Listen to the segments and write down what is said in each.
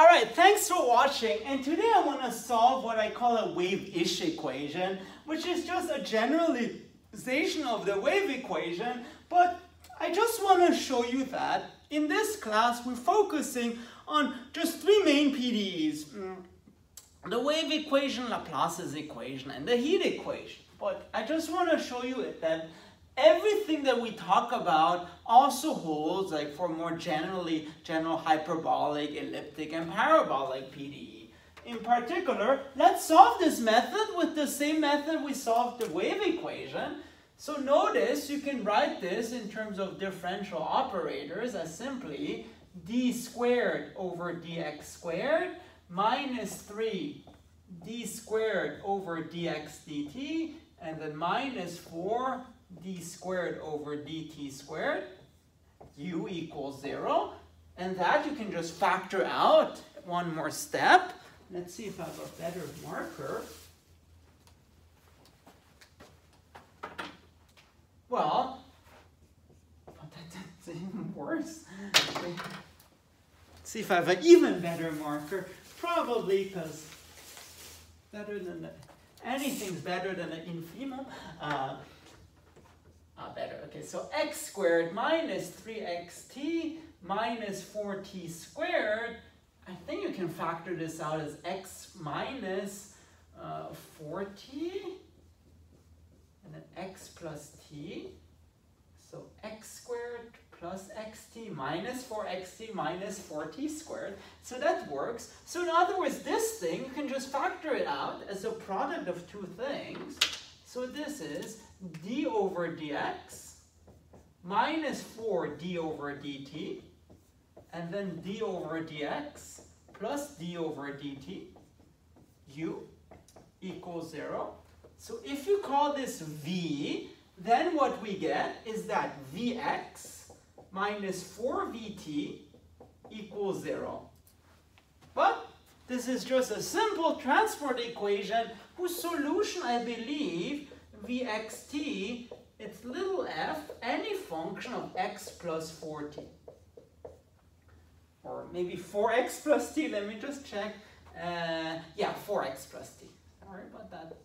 All right, thanks for watching. And today I want to solve what I call a wave-ish equation, which is just a generalization of the wave equation. But I just want to show you that in this class, we're focusing on just three main PDEs. Mm, the wave equation, Laplace's equation, and the heat equation. But I just want to show you that everything that we talk about also holds like for more generally general hyperbolic, elliptic, and parabolic PDE. In particular, let's solve this method with the same method we solved the wave equation. So notice you can write this in terms of differential operators as simply d squared over dx squared minus 3 d squared over dx dt and then minus 4 d squared over dt squared, u equals 0. And that you can just factor out one more step. Let's see if I have a better marker. Well, that's even worse. Let's see if I have an even better marker. Probably because better than the, anything's better than an infimum. Uh. Okay, so x squared minus 3xt minus 4t squared. I think you can factor this out as x minus uh, 4t and then x plus t. So x squared plus xt minus 4xt minus 4t squared. So that works. So in other words, this thing, you can just factor it out as a product of two things. So this is d over dx minus 4 d over dt, and then d over dx plus d over dt, u equals 0. So if you call this v, then what we get is that vx minus 4vt equals 0. But this is just a simple transport equation whose solution, I believe, vxt, it's little f, any function of x plus 4t. Or maybe 4x plus t, let me just check. Uh, yeah, 4x plus t. Sorry about that.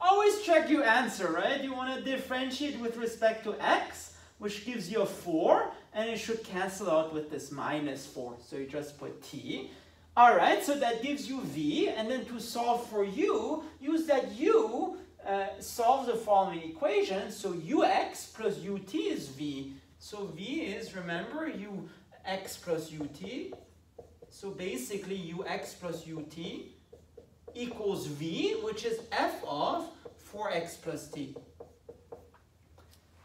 Always check your answer, right? You want to differentiate with respect to x, which gives you a 4, and it should cancel out with this minus 4. So you just put t. All right, so that gives you v, and then to solve for u, use that u, uh, solve the following equation. So ux plus ut is v. So v is, remember, ux plus ut. So basically ux plus ut equals v, which is f of 4x plus t.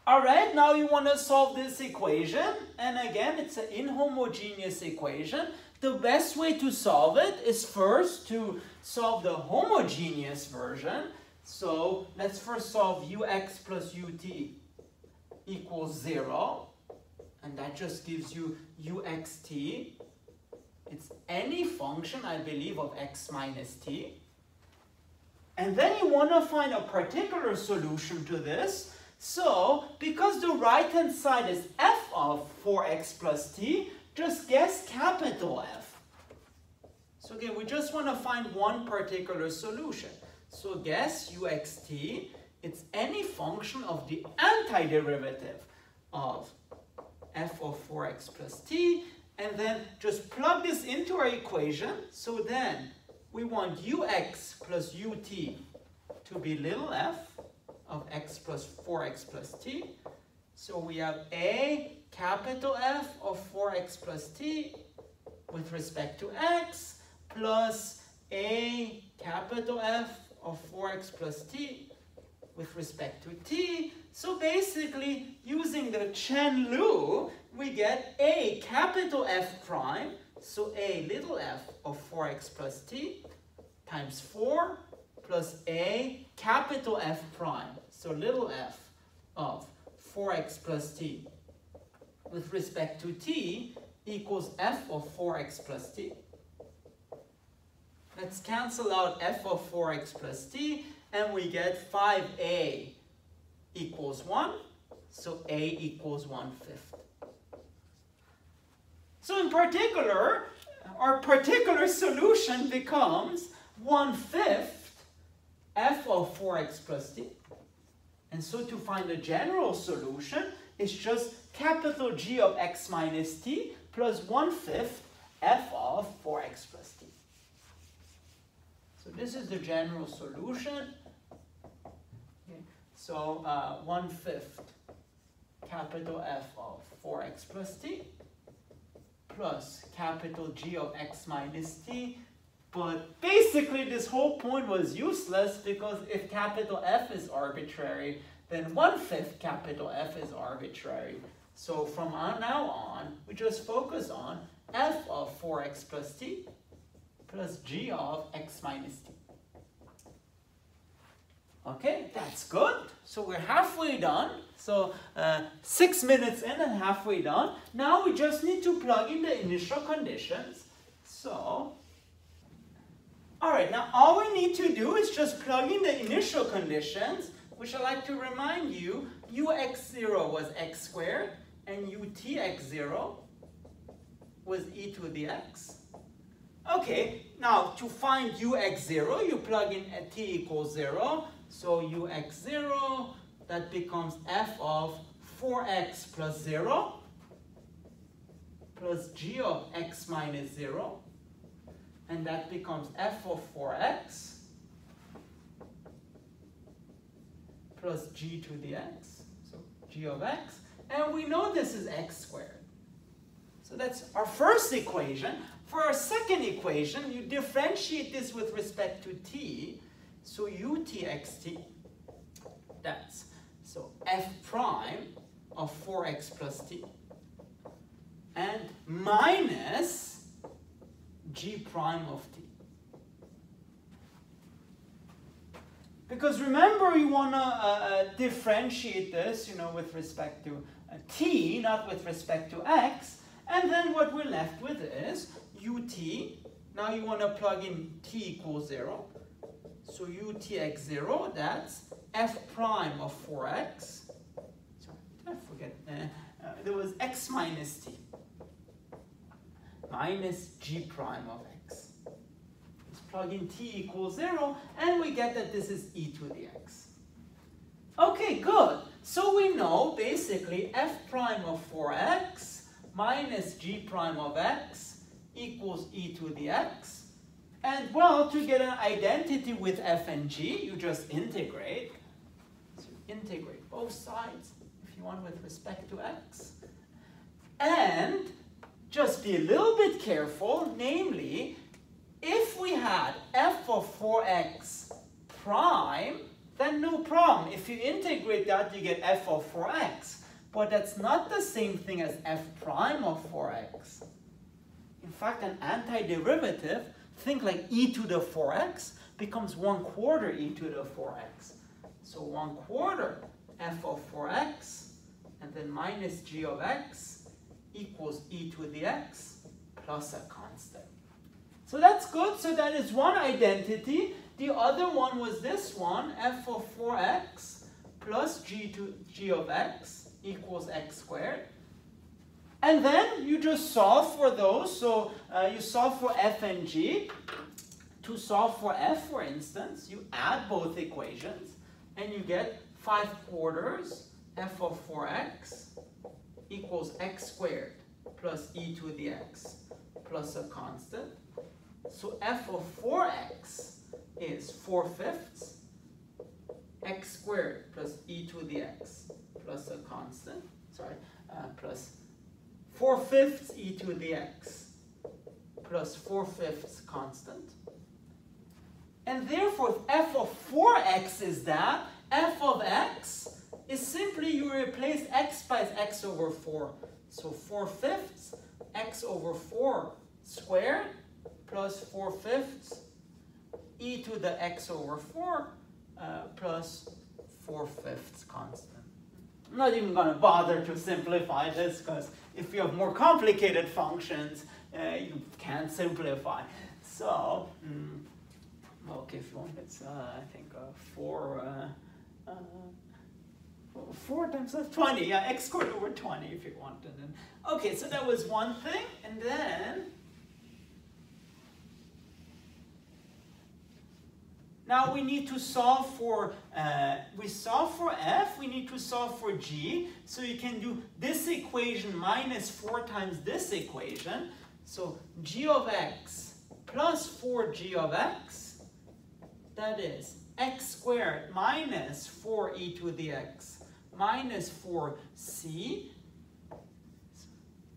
All right, now you want to solve this equation. And again, it's an inhomogeneous equation. The best way to solve it is first to solve the homogeneous version. So let's first solve ux plus ut equals 0. And that just gives you uxt. It's any function, I believe, of x minus t. And then you want to find a particular solution to this. So, because the right-hand side is f of 4x plus t, just guess capital F. So again, we just want to find one particular solution. So guess uxt, it's any function of the antiderivative of f of 4x plus t, and then just plug this into our equation. So then we want ux plus ut to be little f of x plus 4x plus t. So we have a capital F of 4x plus t with respect to x plus a capital F of 4x plus t with respect to t. So basically, using the chain rule, we get a capital F prime, so a little f of 4x plus t times 4 plus a capital F prime, so little f of 4x plus t with respect to t equals f of 4x plus t. Let's cancel out f of 4x plus t and we get 5a equals 1. So a equals 1 fifth. So in particular, our particular solution becomes 1 fifth f of 4x plus t. And so to find the general solution, it's just capital G of x minus t plus 1 fifth f of 4x plus t. So this is the general solution. Okay. So uh, 1 fifth capital F of 4x plus t plus capital G of x minus t. But basically this whole point was useless because if capital F is arbitrary, then 1 fifth capital F is arbitrary. So from now on, we just focus on f of 4x plus t plus g of x minus t. Okay, that's good. So we're halfway done. So uh, six minutes in and halfway done. Now we just need to plug in the initial conditions. So, all right, now all we need to do is just plug in the initial conditions, which I like to remind you, ux0 was x squared, and utx0 was e to the x. Okay, now to find ux0, you plug in at t equals 0. So ux0, that becomes f of 4x plus 0 plus g of x minus 0. And that becomes f of 4x plus g to the x. So g of x. And we know this is x squared. So that's our first equation. For our second equation, you differentiate this with respect to t. So utxt, that's so f prime of 4x plus t and minus g prime of t. Because remember, you want to uh, differentiate this, you know, with respect to uh, t, not with respect to x. And then what we're left with is ut. Now you want to plug in t equals 0. So utx0, that's f prime of 4x. Sorry, did I forget? Uh, uh, there was x minus t minus g prime of x. Let's plug in t equals 0, and we get that this is e to the x. Okay, good. So we know, basically, f prime of 4x minus g prime of x equals e to the x. And well, to get an identity with f and g, you just integrate. So integrate both sides, if you want, with respect to x. And just be a little bit careful, namely, if we had f of 4x prime, then no problem. If you integrate that, you get f of 4x. But that's not the same thing as f prime of 4x. In fact, an antiderivative, think like e to the 4x, becomes 1 quarter e to the 4x. So 1 quarter f of 4x, and then minus g of x equals e to the x plus a constant. So that's good. So that is one identity. The other one was this one, f of 4x plus g to g of x equals x squared. And then you just solve for those. So uh, you solve for f and g. To solve for f, for instance, you add both equations and you get 5 quarters f of 4x equals x squared plus e to the x plus a constant. So f of 4x is 4 fifths x squared plus e to the x plus a constant, sorry, uh, plus 4 fifths e to the x plus 4 fifths constant. And therefore, f of 4x is that, f of x is simply you replace x by x over 4. So 4 fifths x over 4 squared plus 4 fifths e to the x over 4 uh, plus 4 fifths constant. I'm not even going to bother to simplify this because if you have more complicated functions, uh, you can't simplify. So, mm, okay, if you want, it's, uh, I think, uh, 4, uh, uh 4 times 20, yeah, x squared over 20 if you want. And then, okay, so that was one thing. And then, now we need to solve for, uh, we solve for f, we need to solve for g. So you can do this equation minus 4 times this equation. So g of x plus 4g of x, that is x squared minus 4e to the x minus 4c.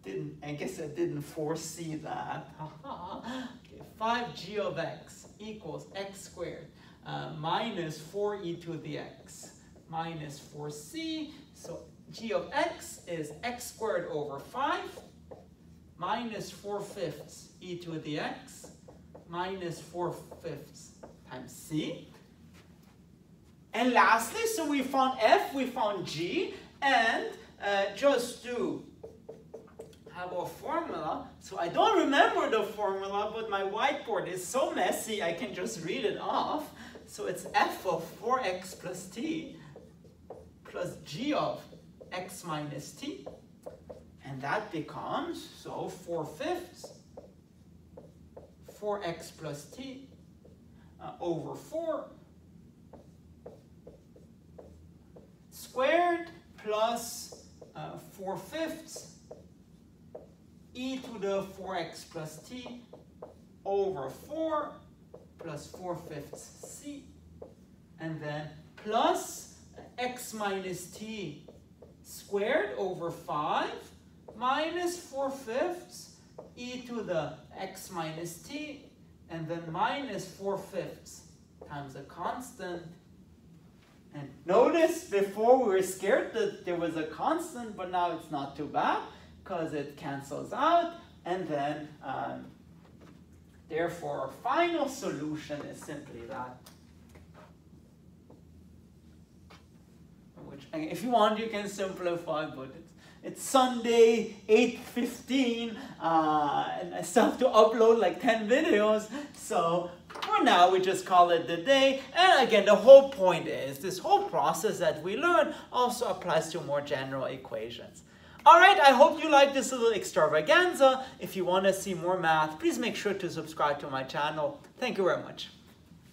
Didn't, I guess I didn't foresee that. okay, 5g of x equals x squared uh, minus 4e to the x minus 4c. So g of x is x squared over 5 minus 4 fifths e to the x minus 4 fifths times c. And lastly, so we found f, we found g, and uh, just to have a formula, so I don't remember the formula, but my whiteboard is so messy I can just read it off. So it's f of 4x plus t plus g of x minus t. And that becomes, so 4 fifths, 4x plus t uh, over 4 squared plus uh, 4 fifths e to the 4x plus t over 4 plus 4 fifths c and then plus x minus t squared over 5 minus 4 fifths e to the x minus t and then minus 4 fifths times a constant and notice before we were scared that there was a constant, but now it's not too bad because it cancels out. And then, um, therefore, our final solution is simply that. Which, if you want, you can simplify, but it's, it's Sunday, 8.15, uh, and I still have to upload like 10 videos, so for now, we just call it the day. And again, the whole point is this whole process that we learn also applies to more general equations. All right, I hope you like this little extravaganza. If you want to see more math, please make sure to subscribe to my channel. Thank you very much.